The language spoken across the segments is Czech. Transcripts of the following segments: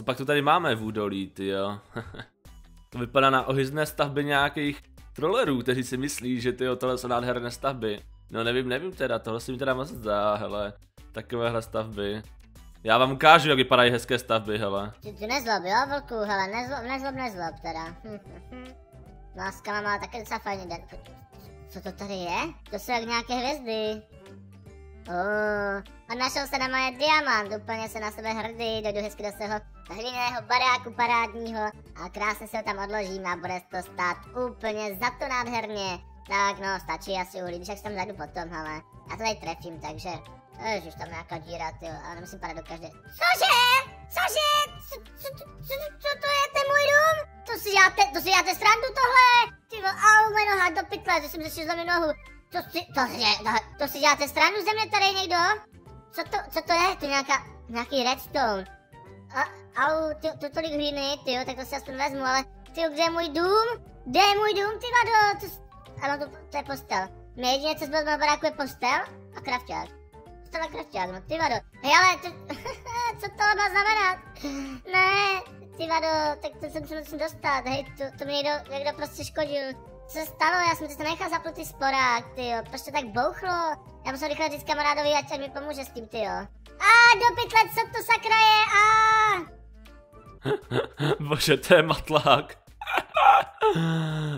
Co pak tu tady máme v údolí, ty jo? to vypadá na ohyzné stavby nějakých trollerů, kteří si myslí, že ty tohle jsou nádherné stavby. No nevím, nevím teda, tohle si mi teda moc zdá, hele. Takovéhle stavby. Já vám ukážu, jak vypadají hezké stavby, hele. Ty, ty nezlob, jo, vlku, hele, nezlob, nezlob, nezlob teda. Láska má taky docela fajný den. Co to tady je? To jsou jak nějaké hvězdy. Oh, a našel se na moje diamant, úplně se na sebe hrdý, dojdu hezky do svého hliněného baráku parádního a krásně se ho tam odložím a bude to stát úplně za to nádherně. Tak no, stačí asi uhlí, když tam zajdu potom, hele. Já to tady trefím, takže... Ježiš, tam nějaká díra, ty ale nemusím padat do každé. Cože? Cože? Co, co, co, co, to je, ten můj dům? To si děláte, to si děláte srandu tohle? Ty au, moje noha do pytle, že jsem řešil za nohu. To si, to si, to, to si děláte stranu ze mě tady někdo? Co to, co to je? To je nějaká, nějaký redstone. A, au, ty, to tolik hlíny, ty jo, tak to si aspoň vezmu, ale ty kde je můj dům? Kde je můj dům, ty vado? To, ano, to, to je postel. Mě jediné, co zbylo z baráku je postel a krafťák. Postel a krafťák, no ty vado. Hej, ale to, co to má znamenat? Ne, ty vado, tak to jsem se musím dostat, hej, to, to mi někdo, někdo prostě škodil. Co se stalo? Já jsem to nechal zapnutý sporák, ty jo. Proč to tak bouchlo? Já musím rychle říct kamarádovi, ať mi pomůže s tím, ty jo. A do pytle, co to sakra je? A. Bože, to je matlák.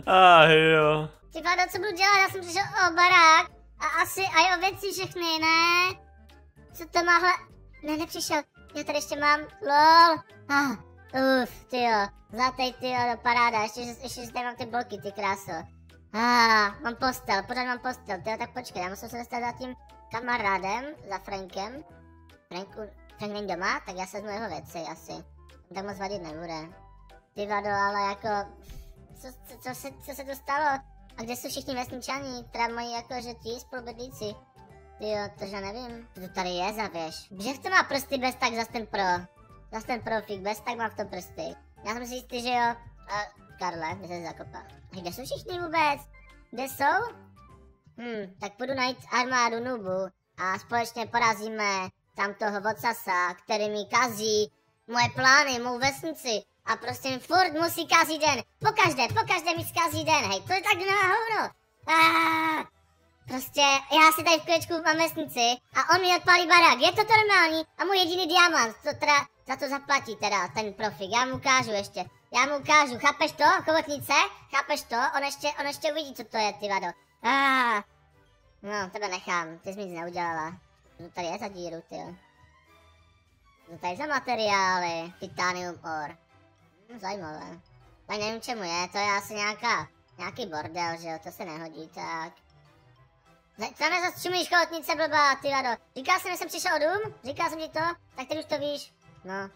A jo. Ty vado, co budu dělat? Já jsem přišel o barák a asi aj o věci všechny, ne? Co to má hle... Ne, nepřišel. Já tady ještě mám, lol. Ah, uf, ty jo. Zlatý ty jo, paráda, ještě, ještě, že tady mám ty bloky, ty kráso. Ah, mám postel, pořád mám postel, ty jo, tak počkej, já musím se dostat za tím kamarádem, za Frankem. Franku, Frank není doma, tak já se jeho věci asi. Tak moc vadit nebude. Ty vado, ale jako, co, co, co, se, co se to stalo? A kde jsou všichni vesničani, teda moji jako, že ti spolubydlíci? Ty jo, to já nevím. To tady je za věž? Břeh to má prsty bez tak zas ten pro. Zas ten profík, bez tak má v tom prsty. Já jsem si jistý, že jo. A Karle, mi se zakopal. Kde jsou všichni vůbec? Kde jsou? Hm, tak půjdu najít armádu Nubu a společně porazíme tam toho vocasa, který mi kazí moje plány, mou vesnici a prostě mi furt musí kazit den. Pokaždé, pokaždé mi zkazí den, hej, to je tak na hovno. Ah, prostě já si tady v klečku mám vesnici a on mi odpálí barák, je to normální a můj jediný diamant, to teda za to zaplatí teda ten profik, já mu ukážu ještě. Já mu ukážu, chápeš to, chobotnice? Chápeš to? On ještě, on ještě uvidí, co to je, ty vado. Ah. No, tebe nechám, ty jsi mi nic neudělala. Co tady je za díru, ty jo? Co tady za materiály? Titanium or. Hm, zajímavé. Tak nevím čemu je, to je asi nějaká, nějaký bordel, že jo, to se nehodí, tak. Co mě zase čumíš, chobotnice blbá, ty vado. Říkal jsem, že jsem přišel o dům? Říkal jsem ti to? Tak teď už to víš. No,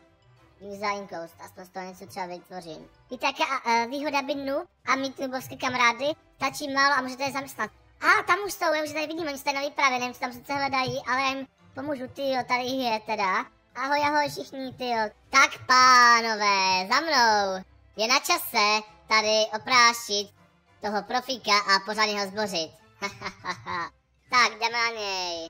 design coast, aspoň z toho něco třeba vytvořím. Víte, jaká uh, výhoda bydnu a mít nubovské kamarády? Stačí málo a můžete je zaměstnat. A tam už jsou, já už tady vidím, oni jsou tady na výpravě, nevím, co tam sice hledají, ale já jim pomůžu, ty jo, tady je teda. Ahoj, ahoj všichni, ty jo. Tak pánové, za mnou. Je na čase tady oprášit toho profíka a pořádně ho zbořit. tak, jdeme na něj.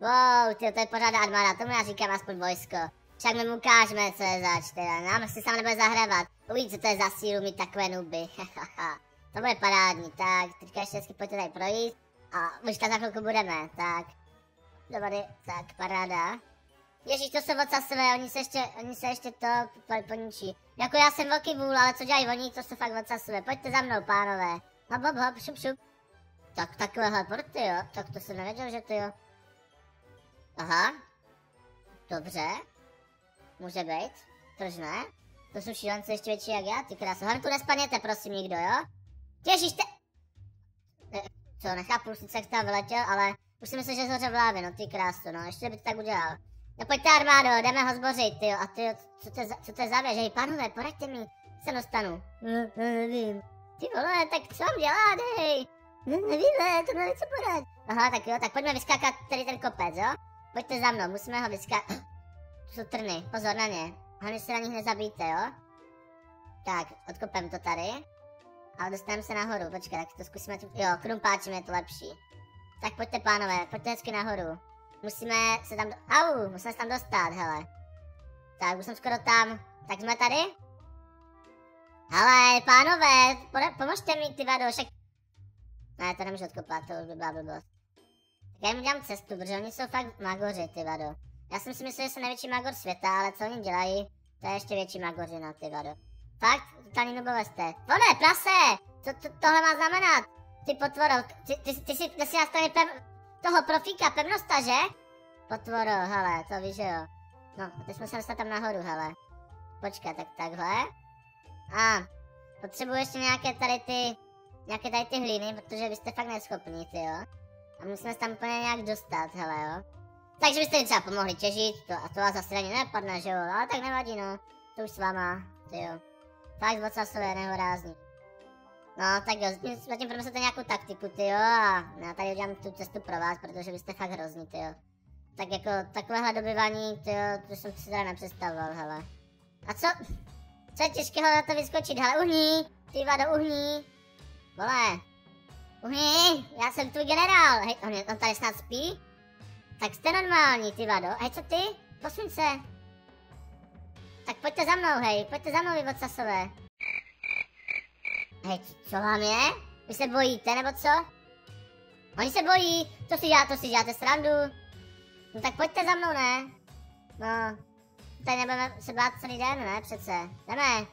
Wow, ty to je pořád armáda, tomu já říkám aspoň vojsko. Však my mu ukážeme, co je zač, teda. Nám si sám nebude zahrávat. Uvidí, co to je za sílu mít takové nuby. to bude parádní, tak. Teďka ještě hezky pojďte tady projít. A už za chvilku budeme, tak. Dobrý, tak, paráda. Ježíš, to jsou vocasové, oni se ještě, oni se ještě to poničí. Jako já jsem velký vůl, ale co dělají oni, to jsou fakt vocasové. Pojďte za mnou, pánové. Hop, hop, hop, šup, šup. Tak takovéhle porty, jo. Tak to jsem nevěděl, že to jo. Aha. Dobře. Může být? Proč ne? To jsou šílenci ještě větší jak já, ty krásy. Hlavně tu nespaněte, prosím, nikdo, jo? Ježíš, te... Ne, co, nechápu sice, jak tam vyletěl, ale už si myslím, že zhoře v lávě, no ty krásu, no, ještě by to tak udělal. No pojďte armádo, jdeme ho zbořit, ty jo, a ty co to, je, co to je za věž, hej, panové, poraďte mi, se dostanu. No, no, nevím. Ty vole, tak co mám dělat, hej? Nevíme, to není co poradit. Aha, tak jo, tak pojďme vyskákat tady ten kopec, jo? Pojďte za mnou, musíme ho vyskákat. To jsou trny, pozor na ně. Hlavně se na nich nezabijte, jo? Tak, odkopem to tady. A dostaneme se nahoru, počkej, tak to zkusíme tu... Jo, krumpáčem je to lepší. Tak pojďte pánové, pojďte hezky nahoru. Musíme se tam... Do... Au, musíme se tam dostat, hele. Tak, už jsem skoro tam. Tak jsme tady? Ale, pánové, pomožte mi, ty vado, však... Ne, to nemůžu odkopat, to už by byla blbost. Tak já jim udělám cestu, protože oni jsou fakt magoři, ty vado. Já jsem si myslel, že jsem největší magor světa, ale co oni dělají, to je ještě větší magořina, ty vado. Fakt, totální nubové jste. Vone, prase! Co to, tohle má znamenat? Ty potvoro, ty, ty, ty si, ty si nastavili pev, toho profíka, pevnosta, že? Potvoro, hele, to víš, že jo. No, teď jsme se dostali tam nahoru, hele. Počkej, tak takhle. A, potřebuji ještě nějaké tady ty, nějaké tady ty hlíny, protože vy jste fakt neschopní, ty jo. A musíme se tam úplně nějak dostat, hele jo. Takže byste mi třeba pomohli těžit, to, a to vás zase ani nepadne, že jo, ale tak nevadí no. To už s váma, ty jo. Fakt vocasové nehorázní. No, tak jo, zatím promyslete nějakou taktiku, ty jo, a já tady udělám tu cestu pro vás, protože vy jste fakt hrozný, ty jo. Tak jako takovéhle dobyvání, ty jo, to jsem si teda nepředstavoval, hele. A co? Co je těžkého na to vyskočit, hele, uhní, ty vado, uhní. Vole, uhní, já jsem tvůj generál, hej, on, on tady snad spí? Tak jste normální, ty vado, hej, co ty? Posuň se. Tak pojďte za mnou, hej, pojďte za mnou, vy vocasové. Hej, co vám je? Vy se bojíte, nebo co? Oni se bojí, to si dělá, to si děláte srandu. No tak pojďte za mnou, ne? No, tady nebudeme se bát celý den, ne, přece. Jdeme.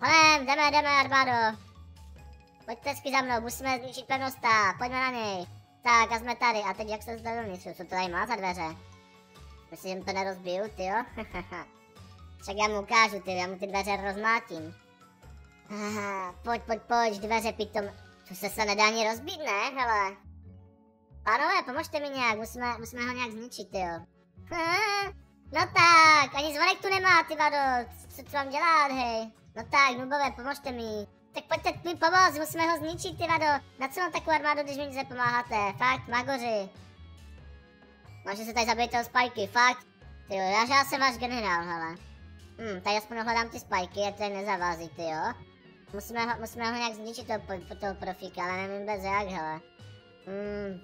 Holem, jdeme, jdeme, armádo. Pojďte sky za mnou, musíme zničit pevnosta, pojďme na něj. Tak a jsme tady, a teď jak se zde dovnitř, co to tady má za dveře? Myslím, že to nerozbiju, ty jo? Však já mu ukážu, ty, já mu ty dveře rozmátím. Pojď, pojď, pojď, dveře pitom. To se se nedá ani rozbít, ne, hele. Pánové, pomožte mi nějak, musíme, musíme ho nějak zničit, jo. no tak, ani zvonek tu nemá, ty vado, co, co mám dělat, hej. No tak, nubové, pomožte mi. Tak pojďte mi pomoct, musíme ho zničit, ty vado. Na co mám takovou armádu, když mi nic nepomáháte? Fakt, magoři. Máš se tady zabít toho spajky, fakt. Ty jo, já, já jsem váš generál, hele. Hm, tady aspoň hledám ty spajky, je to nezavází, ty jo. Musíme ho, musíme ho nějak zničit, toho, toho profíka, ale nevím bez jak, hele. Hmm.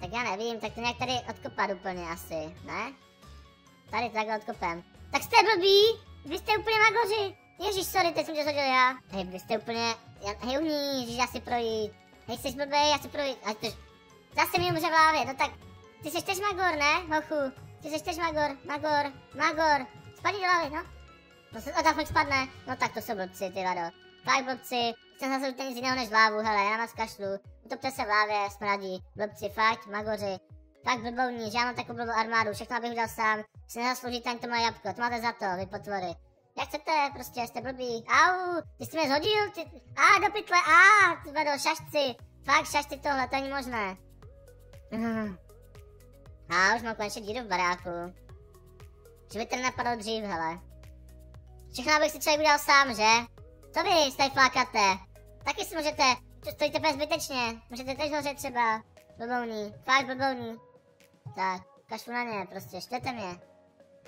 Tak já nevím, tak to nějak tady odkopat úplně asi, ne? Tady takhle odkopem. Tak jste blbí! Vy jste úplně magoři! Ježíš, sorry, teď jsem tě zhodil já. Hej, vy jste úplně... Já, hej, uhní, ježíš, já si projít. Hej, jsi blbý, já si projít. A to... Zase mi umře v hlavě, no tak... Ty jsi tež magor, ne, hochu? Ty jsi tež magor, magor, magor. Spadni do hlavy, no. No se, tak spadne. No tak to jsou blbci, ty vado. Fakt blbci. Jsem zase úplně nic jiného než lávu, hele, já vás kašlu. Utopte se v lávě, smradí. Blbci, fakt, magoři. Fakt blbovní, mám takovou blbou armádu, všechno abych udělal sám. Si nezasloužíte ani to moje jabko, to máte za to, vy potvory. Jak chcete, prostě jste blbí. Au, ty jsi mě zhodil, ty... A, do pytle, a, ty vado, šašci. Fakt, šašci tohle, to není možné. A už mám konečně díru v baráku. Že by to nenapadlo dřív, hele. Všechno bych si člověk udělal sám, že? Co vy tady flákáte? Taky si můžete, to stojíte úplně zbytečně. Můžete teď hořet třeba. Blbouní, fakt blbouní. Tak, kašlu na ně, prostě, štěte mě.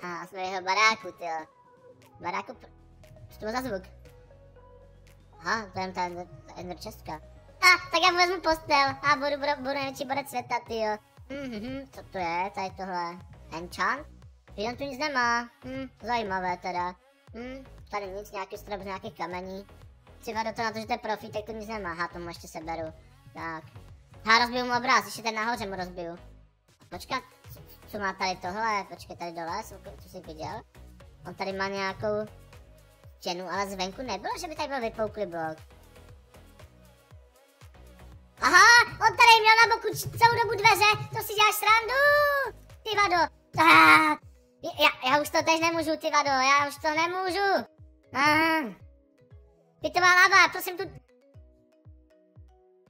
A jsme v jeho baráku, ty. Baráku, co to za zvuk? Aha, to je ta ender čestka. A, tak já vezmu postel a budu, budu, budu největší borec světa, ty jo. Mhm, co to je, tady tohle? Enchant? on tu nic nemá. Hm, zajímavé teda. Hm, tady nic, nějaký strop z nějakých kamení. Třeba do toho na to, že to je profit, tak to nic nemá. Aha, tomu ještě seberu. Tak. Ha, rozbiju mu obraz, ještě ten nahoře mu rozbiju. Počkat, co má tady tohle? Počkej, tady dole, co jsi viděl? On tady má nějakou stěnu, ale zvenku nebylo, že by tady byl vypouklý blok. Aha, on tady měl na boku celou dobu dveře, to si děláš srandu, ty vado. Ah, já, já už to teď nemůžu, ty vado, já už to nemůžu. Ah, pitová lava, prosím tu...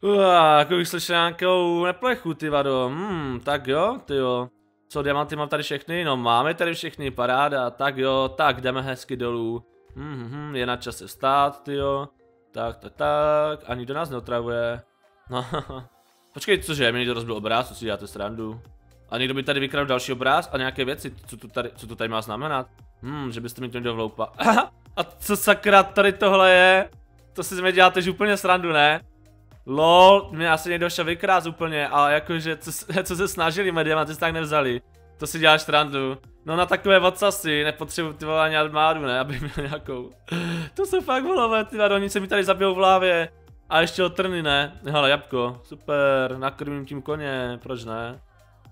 Uh, jako bych slyšel nějakou neplechu, ty vado. Hmm, tak jo, ty jo. Co, diamanty mám tady všechny? No máme tady všechny, paráda. Tak jo, tak jdeme hezky dolů. Mhm, je na čase vstát, jo. Tak, tak, tak. A nikdo nás neotravuje. No, počkej, cože, mi někdo rozbil obráz, co si děláte srandu. A někdo by tady vykradl další obráz a nějaké věci, co tu tady, co tu tady má znamenat? Hmm, že byste mi to někdo vloupa. a co sakra tady tohle je? To si mi děláte že úplně srandu, ne? Lol, mě asi někdo šel vykrást úplně, ale jakože, co, co se snažili, mediamanty tak nevzali. To si děláš srandu. No na takové vocasy, nepotřebuji ty ani armádu, ne, aby měl nějakou. To jsou fakt volové, ty oni se mi tady zabijou v hlavě. A ještě o trny, ne? Hele, jabko, super, nakrmím tím koně, proč ne?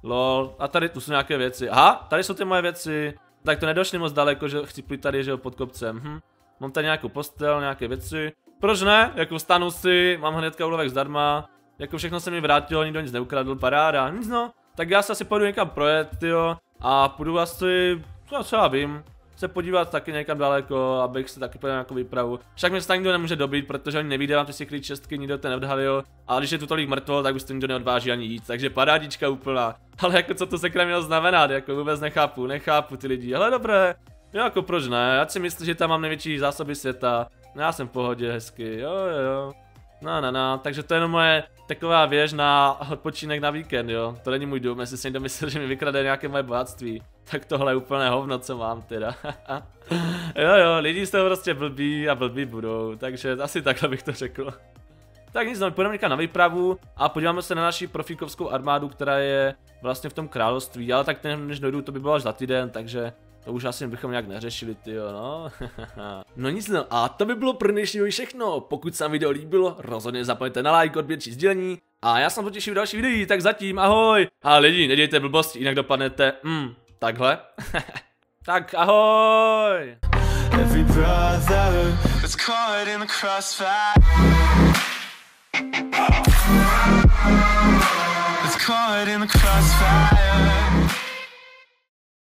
Lol, a tady tu jsou nějaké věci. Aha, tady jsou ty moje věci. Tak to nedošli moc daleko, že chci tady, že jo, pod kopcem. Hm. Mám tady nějakou postel, nějaké věci. Proč ne? Jako vstanu si, mám hnedka úlovek zdarma. Jako všechno se mi vrátilo, nikdo nic neukradl, paráda. Nic no. Tak já se asi půjdu někam projet, jo. A půjdu asi, no co já vím, se podívat taky někam daleko, abych si taky podíval nějakou výpravu. Však mě se nikdo nemůže dobít, protože oni nevíde vám ty si čestky, nikdo to neodhalil. A když je tu tolik mrtvo, tak už to nikdo neodváží ani jít, takže parádička úplná. Ale jako co to se mělo znamenat, jako vůbec nechápu, nechápu ty lidi. Ale dobré, jo jako proč ne, já si myslím, že tam mám největší zásoby světa. No, já jsem v pohodě, hezky, jo jo jo. No, no, no, takže to je jenom moje taková věž na odpočinek na víkend, jo. To není můj dům, jestli si někdo myslel, že mi vykrade nějaké moje bohatství. Tak tohle je úplné hovno, co mám teda. jo, jo, lidi jsou prostě blbí a blbí budou, takže asi takhle bych to řekl. Tak nic, no, půjdeme na výpravu a podíváme se na naši profíkovskou armádu, která je vlastně v tom království, ale tak než dojdu, to by bylo až za týden, takže to už asi bychom nějak neřešili, ty jo, no. no nic no, a to by bylo pro dnešní všechno. Pokud se vám video líbilo, rozhodně zapomeňte na like, odběr či sdílení. A já se potěším v další videí, tak zatím ahoj. A lidi, nedějte blbosti, jinak dopadnete, mm, takhle. tak ahoj. Caught in the crossfire